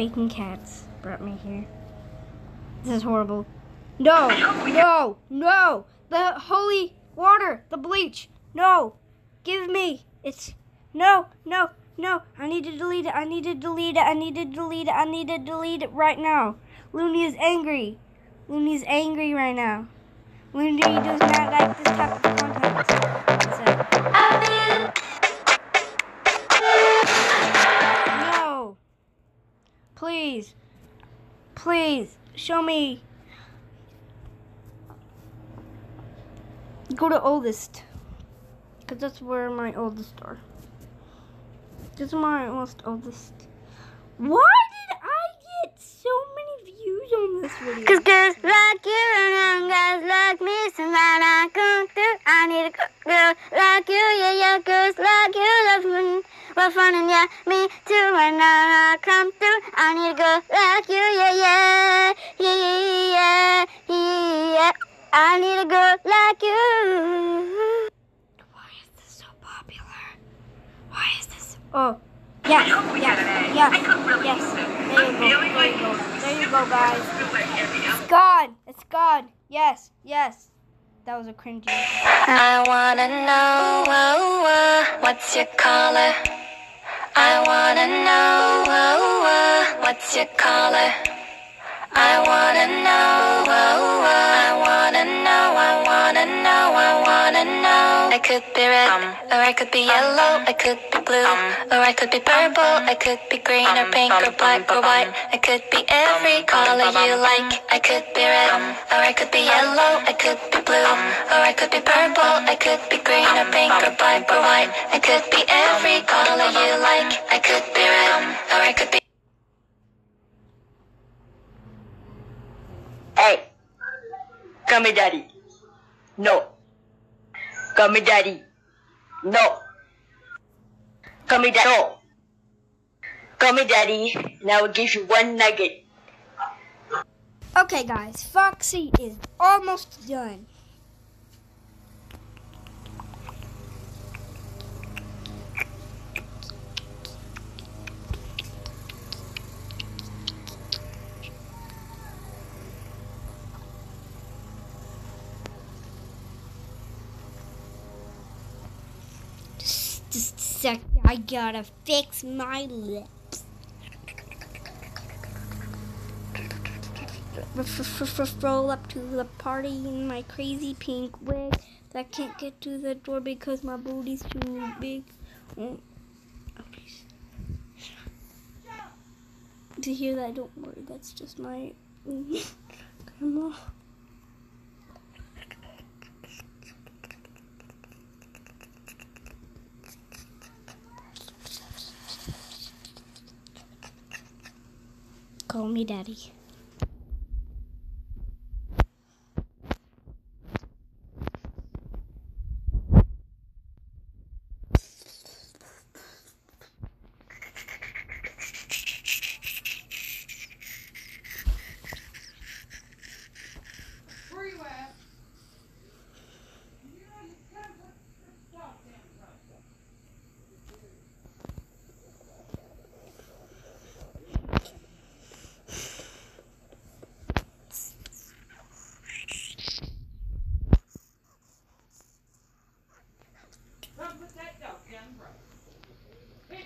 bacon cats brought me here. This is horrible. No, no, no! The holy water, the bleach. No, give me. It's no, no, no. I need to delete it. I need to delete it. I need to delete it. I need to delete it right now. Looney is angry. Looney is angry right now. Looney does not like this type of content. Please. Please. Show me. Go to oldest. Because that's where my oldest are. This is my most oldest. Why did I get so many views on this video? Cause girls like you and guys like me, somebody I come through. I need a girl like you, yeah, yeah, girls like you, love fun, well fun and yeah, me too. When I come through, I need a girl like you, yeah, yeah, yeah, yeah, yeah, yeah. I need a girl like you. Why is this so popular? Why is this? Oh, yeah, yeah, yeah, yes. There you go, there you go, there you go, guys. It's gone. It's gone. Yes, yes. That was a cringy. I wanna know oh, oh, oh what's your color. I wanna know what's your color. I wanna know I wanna know wanna know I wanna know. I could be red or I could be yellow. I could be blue or I could be purple. I could be green or pink or black or white. I could be every color you like. I could be red or I could be yellow. I could be blue or I could be purple. I could be green or pink or black or white. I could be every color you like. I could be red or I could be. Hey, call me daddy. No. Call me daddy. No. Call me daddy. No. Me daddy, and I will give you one nugget. Okay, guys, Foxy is almost done. I gotta fix my lips. roll up to the party in my crazy pink wig that can't get to the door because my booty's too big. Please. To hear that, don't worry, that's just my Call me daddy.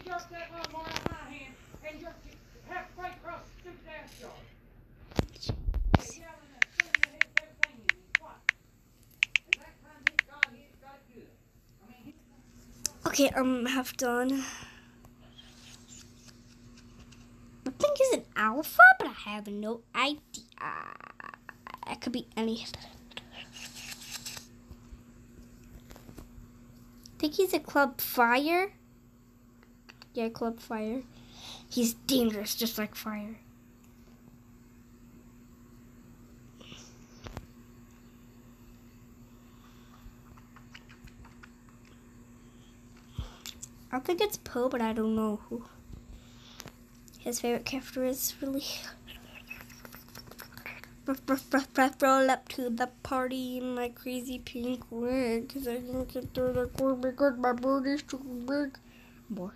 He jerked that little more out my hand and it halfway across the stupid ass yard. Okay, I'm half done. I think it's an alpha, but I have no idea. It could be any. I think he's a club fire. Yeah, club fire. He's dangerous, just like fire. I think it's Poe, but I don't know who. His favorite character is really. Roll up to the party in my crazy pink wig, cause I can't get through the core because my booty's too big. Boy.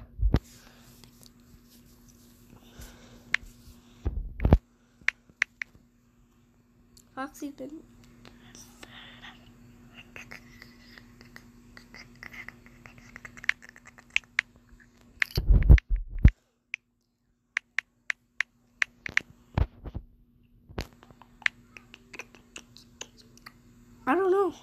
I don't know.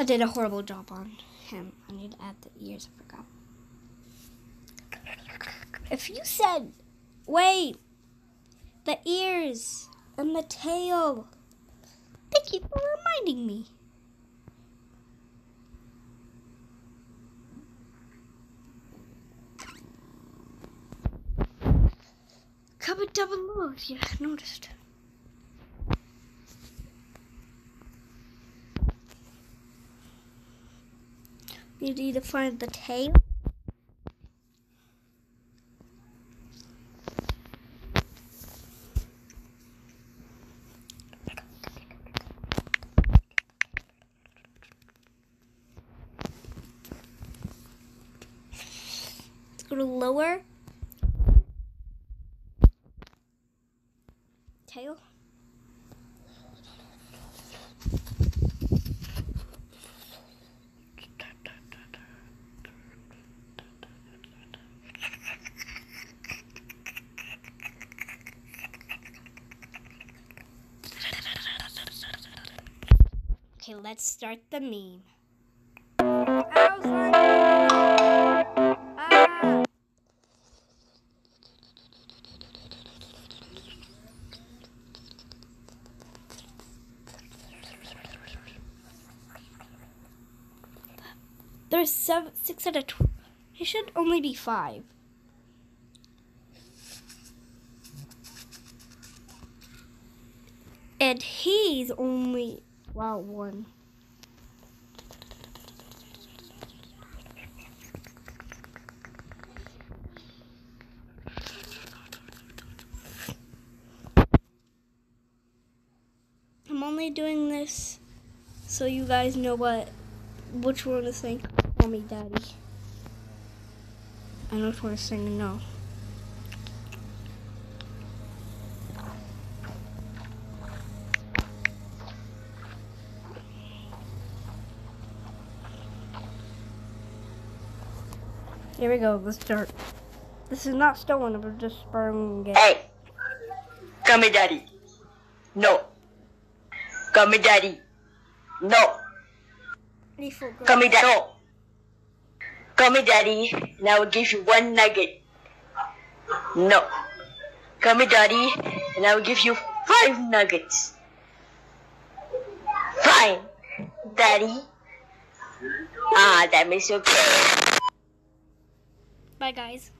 I did a horrible job on him. I need to add the ears. I forgot. If you said, wait, the ears and the tail. Thank you for reminding me. Comment down below if you noticed. You need to find the tail. Let's go to lower. Tail. Let's start the meme. There's seven, six out of tw- It should only be five. And he's only wow one. I'm only doing this so you guys know what which one to sing. Me daddy. I know which one to sing no. Here we go, let's start. This is not stolen, we're just sperm again. Hey, come here, daddy. No. Come here, daddy. No. Default girl. Come here, daddy. No. Come here, daddy. And I will give you one nugget. No. Come here, daddy. And I will give you five nuggets. Fine, daddy. Ah, that makes you okay. Bye guys.